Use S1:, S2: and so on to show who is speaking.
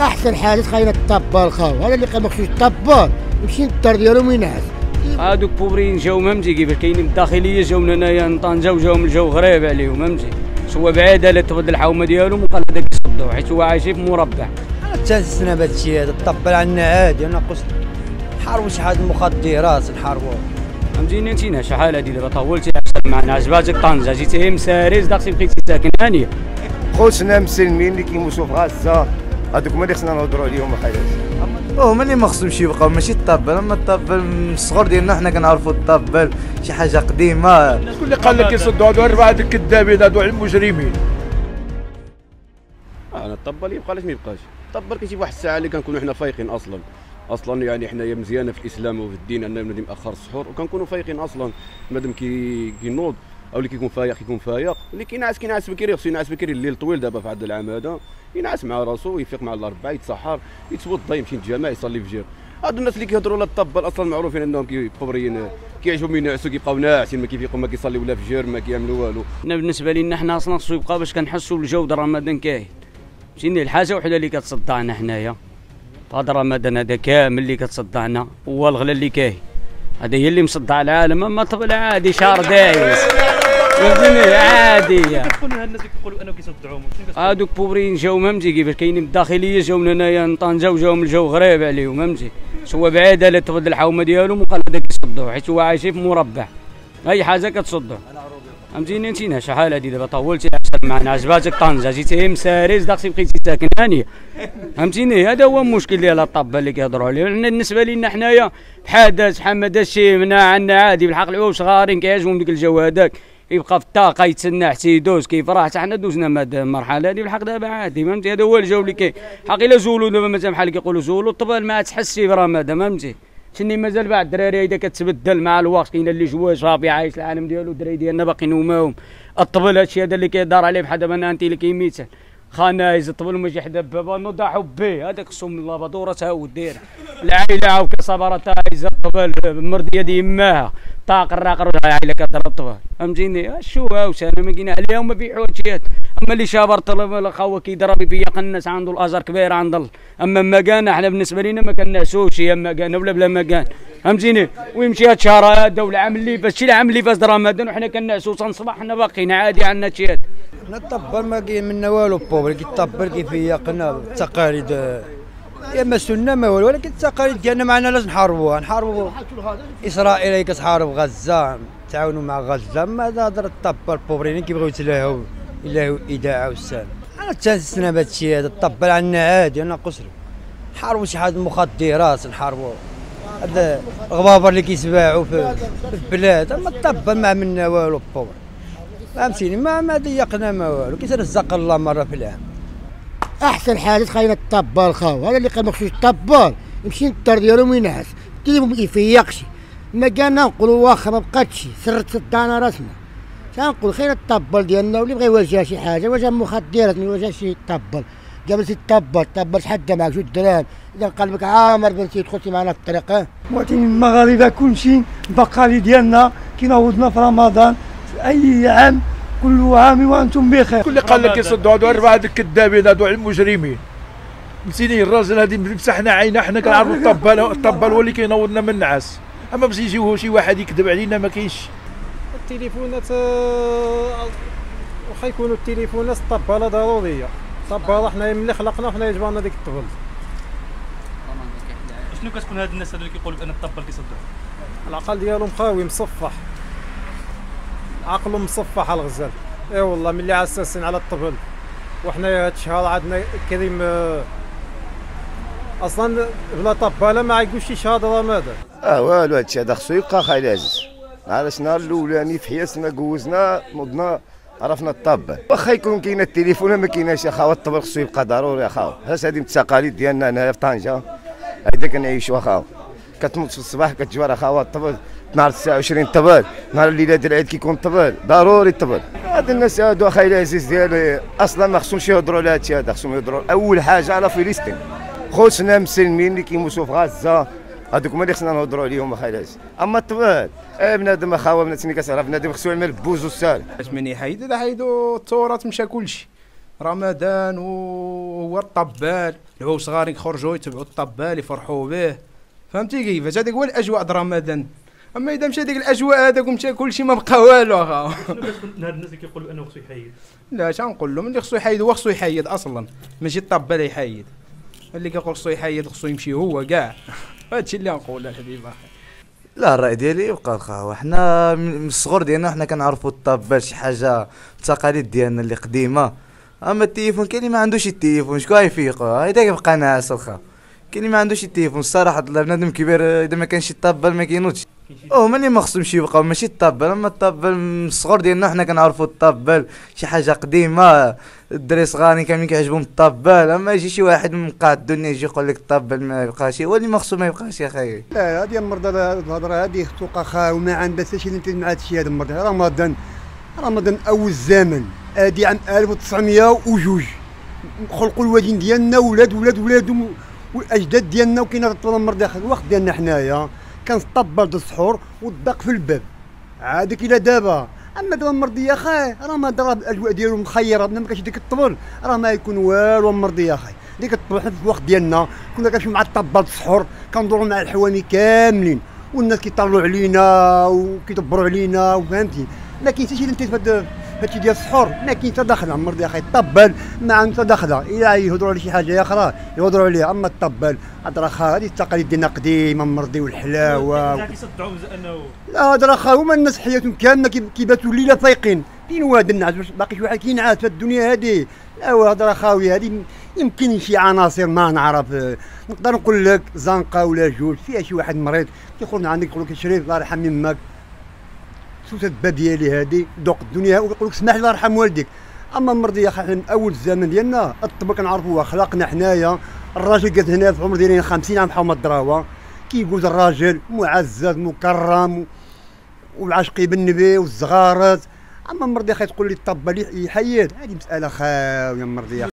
S1: أحسن حاجة تخلينا الطبال خاو هذا اللي ما خصوش الطبال يمشي للدار ديالو وينعس
S2: هادوك بوبرين جاو فهمتي كيفاش كاينين الداخلية جاو من هنايا من طنجه وجاو من الجو غريب عليهم فهمتي سوا بعيد على تفضل الحومة ديالهم وقال هذاك يصدوا حيت هو عايش في مربع.
S3: تنسنا بهذا الشيء هذا طبل عنا عادي. ناقص نحاربوا شي حاجة المخدرات نحاربوا
S2: فهمتيني انت شحال هادي دابا طولتي عشان معنا. عجباتك طنجة جيتي مساري صدقتي بقيتي ساكن. هانيه
S4: خوتنا مسلمين اللي كيموتوا في غزة. هذوك هما اللي خصنا نهضروا عليهم أخي
S5: هما اللي ما خصهمش يبقاو ماشي الطبل أما الطبل من الصغر ديالنا حنا كنعرفوا الطبل شي حاجة قديمة.
S6: شكون اللي قال لك يصدوا هادو أربعة هاد الكذابين هادو المجرمين.
S7: أنا الطبل يبقى علاش ما يبقاش؟ الطبل كيجي واحد الساعة اللي كنكونوا حنا فايقين أصلا. أصلا يعني حنايا مزيانة في الإسلام وفي الدين أننا بنادم أخر السحور وكنكونوا فايقين أصلا. بنادم كي كينوض أو اللي كيكون فايق كيكون فايق. اللي كينعس كينعس بكري خصو ينعس بكري الليل طويل دابا في هذا العام هذا. ينعس مع راسو يفيق مع الأربعة يتسحر يتوضا يمشي للجامع يصلي الفجر هادو الناس اللي كيهضروا على الطبل أصلا معروفين انهم كيبرين كيعجبهم ينعسوا كيبقاو ناعسين ما كيفيقوا ما كيصليو لا فجر ما كيعملوا والو.
S2: حنا بالنسبة لنا حنا أصلا خصو يبقى باش كنحسوا بالجو رمضان كاين. فهمتيني الحاجة وحدة اللي كتصدعنا حنايا؟ هذا رمضان هذا كامل اللي كتصدعنا هو الغلا اللي كاين. هذا هي اللي مصدع العالم أما طبل عادي شهر دايس. فهمتيني عادي.
S8: كيقولوا هاد الناس اللي كيقولوا أنه كيصدعوهم
S2: هادوك بوبرين جاو فهمتي كيفاش كاينين الداخليه جاو من هنايا من طنجه وجاو من الجو غريب عليهم فهمتي سوا بعيد على تفضل الحومة ديالهم وقال هذاك يصدوا حيت هو عايش في مربع. أي حاجة كتصدوا فهمتيني انت شحال هادي دابا؟ طولتي عشان معنا عجباتك طنجة جيتي مساري صدقتي بقيتي ساكن هانيه فهمتيني؟ هذا هو المشكل ديال الطبه اللي كيهضروا عليه. بالنسبة لنا حنايا بحال محمد الشيمنا عندنا عادي بالحق العوب صغارين كيعجبهم ديك الجو هذاك. يبقى في الطاقة يتسنى حتى يدوز كيفرح حتى حنا دوزنا من هذه المرحلة. هذه بالحق دابا عادي فهمتي؟ هذا هو الجو اللي كاين. حق إلا زولوا دابا مثلا بحال كيقولوا زولوا الطبال ما تحسي برمضان فهمتي؟ شني مازال بعد الدراري هيدا كتبدل مع الوقت كاين اللي جواج صافي عايش العالم ديالو الدراري ديالنا باقيين هما الطبل هادشي هذا اللي كيدار عليه بحال دابا انت اللي كيميت خنايز الطبل ماشي حدا بابا نوضع حبي هذاك خصهم من لابادوره تاود داير. العائلة عاود كصبره تايز الطبل مرديه دي يماها. طاق الراقر العائله كضرب الطبل فهمتيني شو واش أنا ما كاين عليها وما بيعوا هادشي اما اللي شابر طلب الاخوه كيضرب يبيق الناس عنده الازر كبير عند اما ما كان إحنا بالنسبة لنا ما كنعسوش يا ما كان ولا بلا ما كان فهمتيني ويمشي هاد الشهر هذا والعام اللي فاش شي العام اللي فاش رمضان وحنا كنعسو تنصبح حنا باقيين عادي عندنا هذا
S3: حنا الطبل ما كاين منا والو بوبر كيطبل كيفيقنا التقاليد يا ما سنة ما والو ولكن التقاليد ديالنا معنا لاش نحاربوها. نحاربوا إسرائيل كتحارب غزة تعاونوا مع غزة. ما هضر الطبل بوبرين كيبغيو يتلاهوا يلاهوا الاذاعه والسلام. أنا تنسنا بهذا الشيء هذا الطبل عنا عادي أنا قصري نحاربوا شي حاجة المخدرات نحاربوا هذا الغبابر اللي كيسباعوا في, البلاد. أما الطبل ما عملنا والو بوبر فهمتيني؟ ما ما ضيقنا ما والو. كيترزق الله مرة في العام.
S1: أحسن حاجة تخلينا الطبال خاو هذا اللي ما خصوش الطبال يمشي للدار ديالو وينعس. ما يفيقش. ما كان نقولوا واخا ما بقاتش. سرت صدانا راسنا. تنقول خير الطبل ديالنا. واللي بغى يواجه شي حاجة واجه مخدرات ما يواجهش شي طبل قبل الطبل طبل شحال معك جوج درهم إذا قلبك عامر بنتي دخلتي معنا في الطريق
S9: المواطنين المغاربة كلشي. بقالي ديالنا كينوضنا في رمضان. في أي عام كل عام وأنتم بخير.
S6: كل اللي قال لك يصدوا هادو اربعه هاد الكذابين هادو المجرمين. نسيني الراجل هادي مسحنا عينا حنا كنعرفوا الطبال الطبال هو اللي كينوضنا من النعاس. أما باش يجيو شي واحد يكذب علينا ما كاينش.
S10: التليفونات واخا يكونوا التليفونات الطبالة ضرورية. الطباله حنا ملي خلقنا حنا يجبرنا ديك الطبل.
S8: شنو كتكون هاد الناس اللي كيقولوا بأن الطبل كيصدعوا؟
S10: العقل ديالهم خاوي مصفح. عقله مصفح الغزال. اي والله ملي عساسين على الطبل وحنا هاد الشهر عندنا كريم أصلا بلا طباله ما يقولش شهادة رمضان
S4: آه والو هادشي هذا خصو يبقى خاي العزيز علاش النهار الأولاني في حياتنا قوزنا نوضنا عرفنا الطب. واخا يكون كاين التليفون ما كايناش اخا الطبل خصو يبقى ضروري اخا هاش هذه التقاليد ديالنا هنايا في طنجة. هيدا كنعيشوا اخا كتنوض في الصباح كتجبر أخا الطبل نهار 29 طبل. نهار الليلة ديال العيد كيكون طبل. ضروري الطبل هاد الناس هادو اخاي العزيز ديالي أصلا ما خصهمش يهضروا على هادشي هذا خصهم يهضروا أول حاجة على فلسطين. خوتنا مسلمين اللي كيموتوا في غزة هذوك هما اللي خصنا نهضروا عليهم اخاي العزيز أما الطبال أي بنادم اخاوه بنادم كتعرف بنادم خصو يعمل بوز والسال
S11: اش من يحيد إذا حيدوا التراث مشى كلشي. رمضان وهو الطبال. هو صغار يخرجوا يتبعوا الطبال يفرحوا به. فهمتي كيفاش هذاك هو الأجواء د رمضان أما إذا مشى ديك الأجواء هذاك ومشى كلشي ما بقى والو
S8: أخا. لهاد الناس اللي كيقولوا بانه خصو يحيد.
S11: لا اش نقول لهم؟ اللي خصو يحيد هو خصو يحيد أصلا. ماشي الطبال يحيد. اللي كيقول خصو يحيد خصو يمشي هو كاع. هادشي اللي نقول الحبيب أخي.
S5: لا الرأي ديالي يبقى الخاوة حنا من الصغر ديالنا حنا كنعرفوا الطبال شي حاجة التقاليد ديالنا اللي قديمة. أما التليفون كاين اللي ما عندوش التليفون شكون غيفيقو؟ هيدا كيبقى ناعس الخا. كاين ما عندوش التليفون الصراحة بنادم كبير إذا ما كانش الطبال ما كاينوش. أو ملي ما خصهمش يبقاو ماشي الطبال أما الطبال من الصغر ديالنا حنا كنعرفوا الطبال شي حاجة قديمة الدري صغارين كاملين كيعجبهم الطبال أما يجي شي واحد من قاع الدنيا يجي يقول لك الطبال ما يبقاش هو اللي ما خصو ما يبقاش يا خاي
S12: لا هذه المرضى الهضرة هذه خطوق اخا وما عندها حتى شي اللي مع هذا الشيء هذا المرضى. رمضان رمضان أول الزمن هذه عام 1902 خلقوا الوالدين ديالنا ولاد ولاد ولادهم والأجداد ديالنا وكاين الطول المرضى الوقت ديالنا حنايا. كان طبل د السحور والدق في الباب. عادك إلى دابا. أما دابا المرضي يا خاي راه ما ضرب الأجواء ديالو مخيرة ما كاينش ديك الطبل. راه ما يكون والو المرضي يا خاي ديك الطبل حنا في الوقت ديالنا كنا كنمشيو مع الطبال السحور كندوروا مع الحوامي كاملين. والناس كيطلعوا علينا وكيدبروا علينا وفهمتي؟ ما كاينش شي انت هادشي ديال السحور. ما كاين تدخل عمر يا أخي الطبال ما عنده تدخل إلا يهضروا على شي حاجة أخرى يهضروا عليها. أما الطبال هاد راه هذه التقاليد ديالنا قديمة مرضي والحلاوة.
S8: كيصدعوا انه
S12: لا هاد راه هما الناس حياتهم كاملة كيباتوا الليلة فايقين. فين هذا النعاس باقي شي واحد كينعس في الدنيا هذه لا هو هاد راه خاوي هذه يمكن شي عناصر ما نعرف. نقدر نقول لك زنقة ولا جوج فيها شي واحد مريض كيخرج عندك يقول لك شريف الله يرحم يمك. سوت الباب ديالي هادي دوق الدنيا ويقول لك اسمح لي يرحم والديك. أما المرضي يا من أول الزمن ديالنا الطب كنعرفوه خلقنا حنايا. الراجل قالت هنا في عمر ديالي 50 عام ما الدراوه كيقول الراجل معزز مكرم والعاشقي بالنبي والزغارات أما المرضي يا أخي تقول لي الطب يحيد. هذه مسألة خاوية المرضي